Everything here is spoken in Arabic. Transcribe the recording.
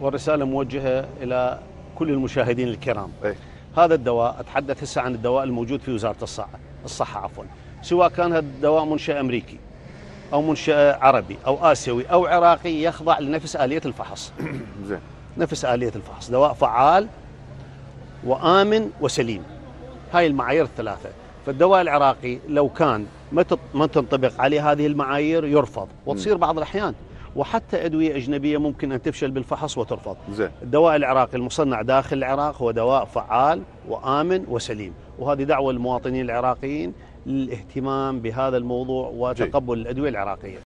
والرسالة موجهة إلى كل المشاهدين الكرام. أي. هذا الدواء أتحدث هسه عن الدواء الموجود في وزارة الصحة الصحة عفوا. سواء كان هذا الدواء منشأ أمريكي أو منشأ عربي أو آسيوي أو عراقي يخضع لنفس آلية الفحص. زين. نفس آلية الفحص. دواء فعال وآمن وسليم. هاي المعايير الثلاثة. فالدواء العراقي لو كان ما تنطبق عليه هذه المعايير يرفض. وتصير بعض الأحيان وحتى أدوية أجنبية ممكن أن تفشل بالفحص وترفض. زين. الدواء العراقي المصنع داخل العراق هو دواء فعال وآمن وسليم. وهذه دعوة للمواطنين العراقيين للاهتمام بهذا الموضوع وتقبل الأدوية العراقية.